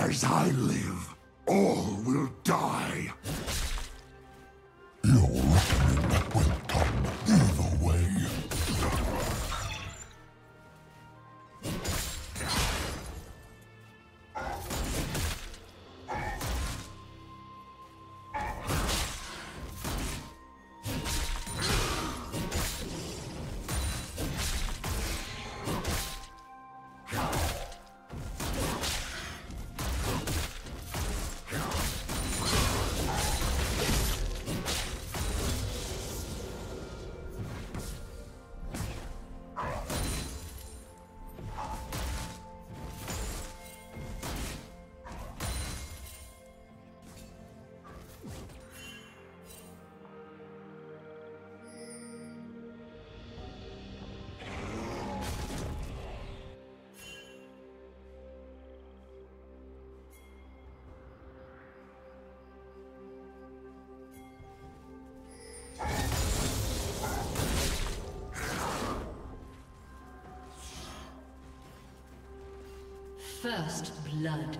As I live, all will die. First blood.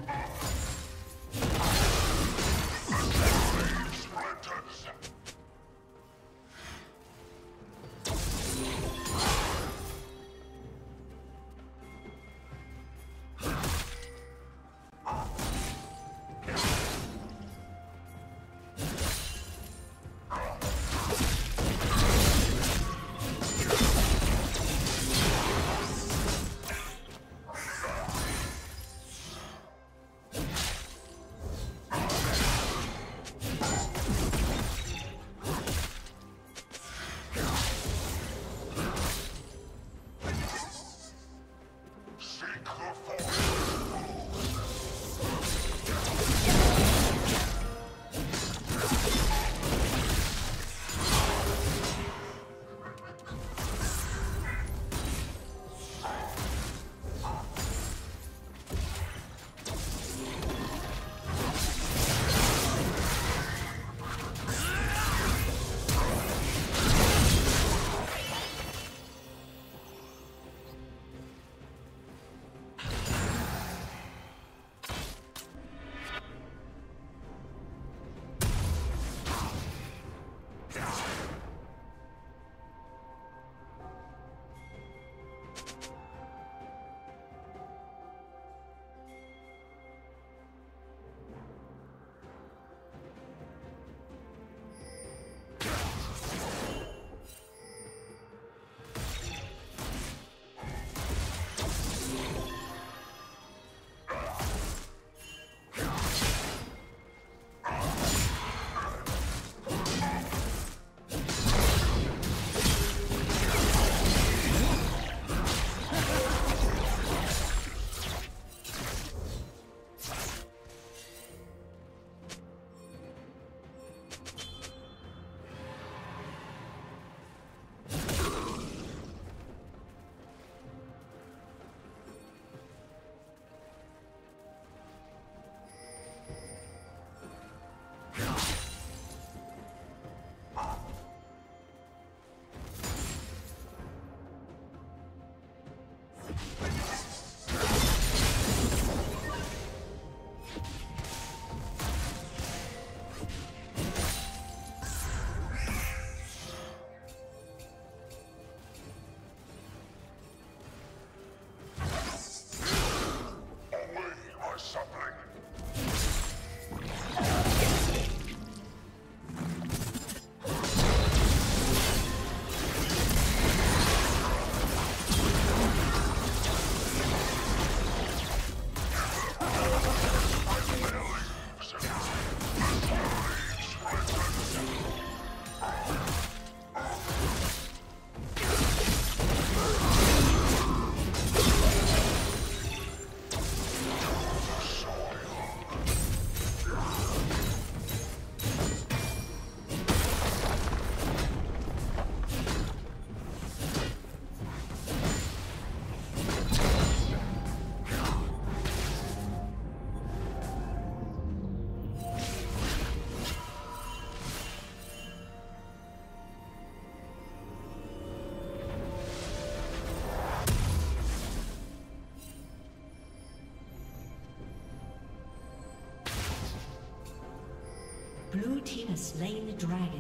Slain the dragon.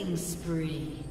Killing spree.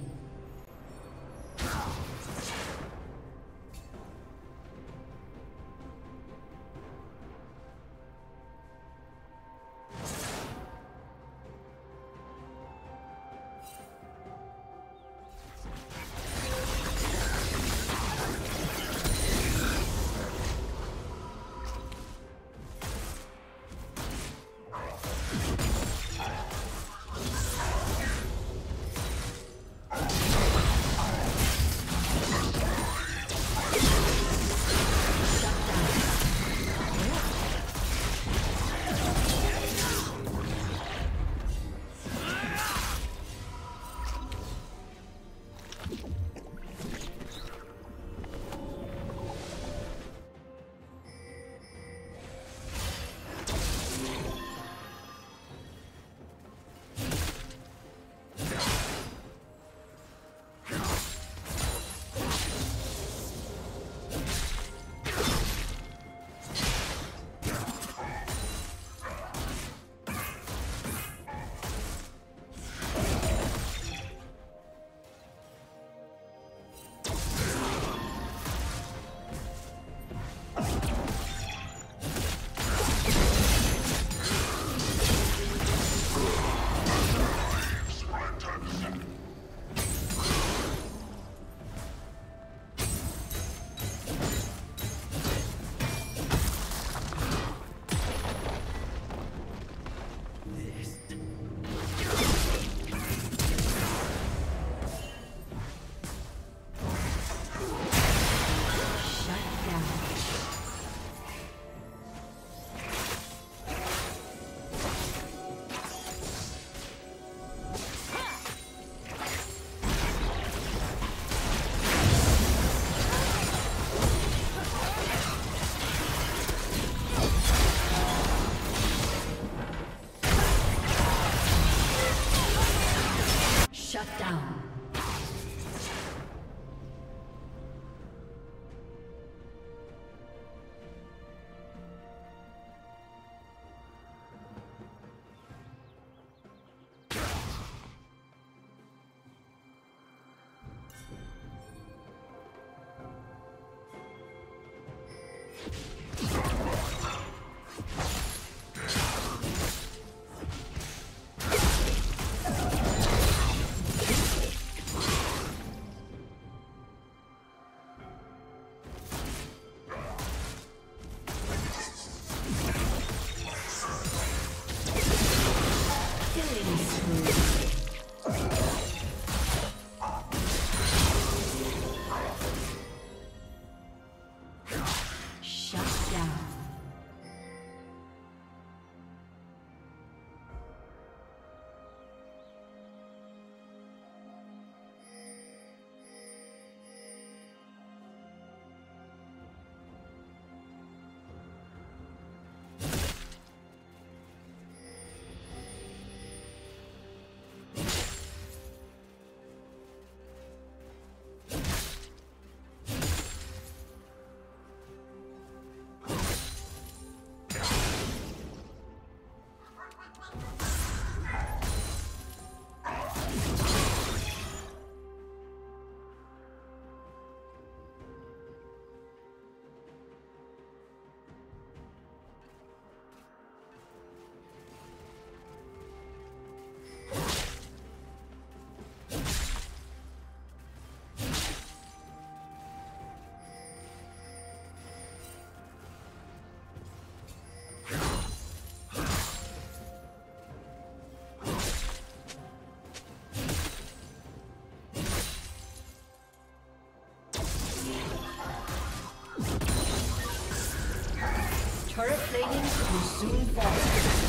Will soon fall.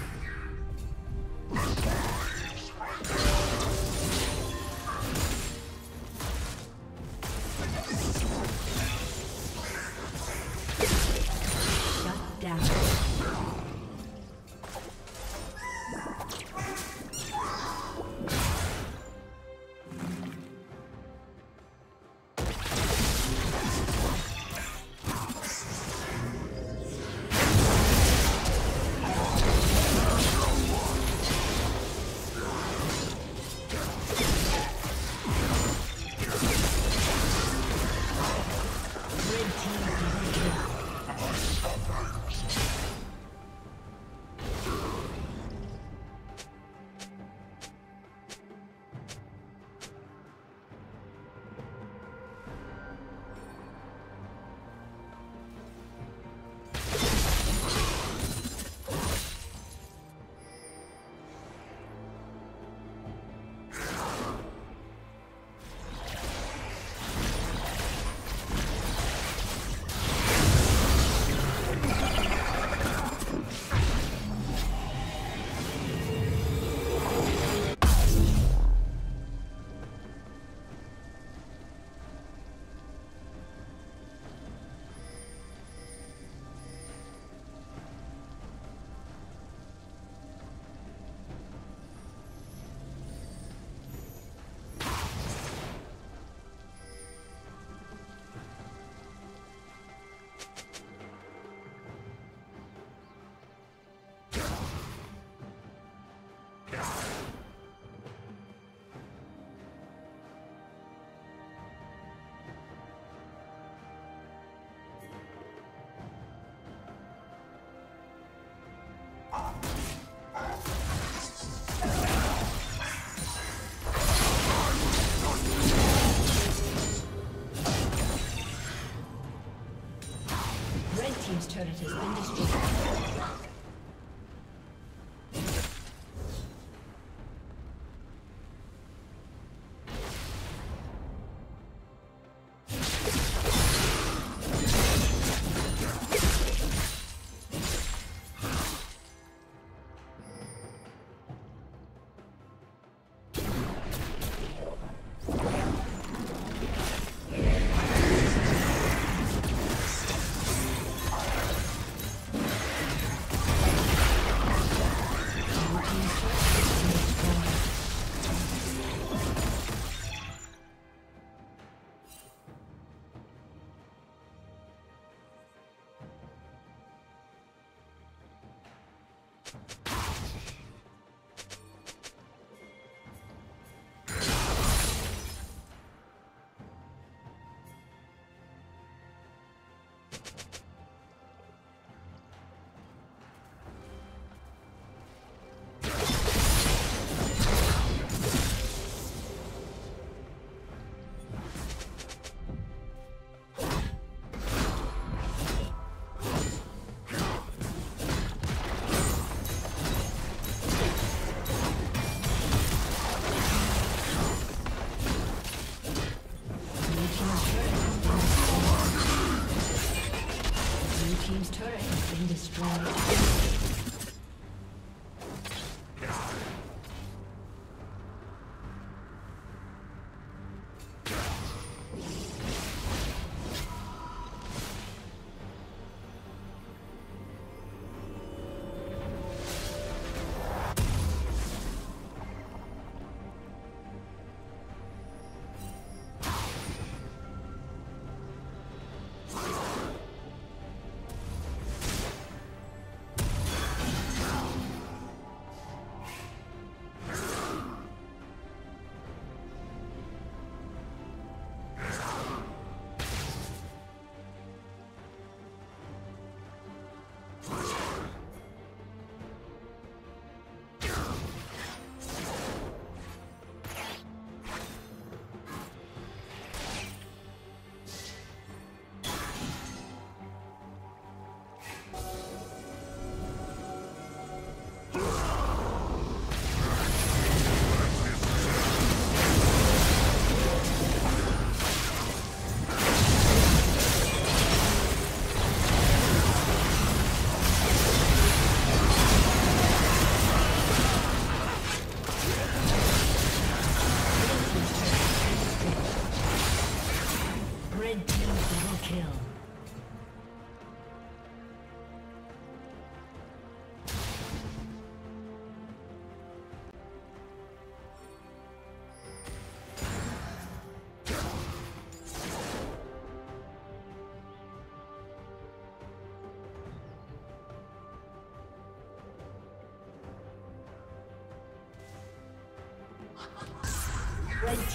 Has been destroyed.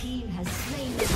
Team has slain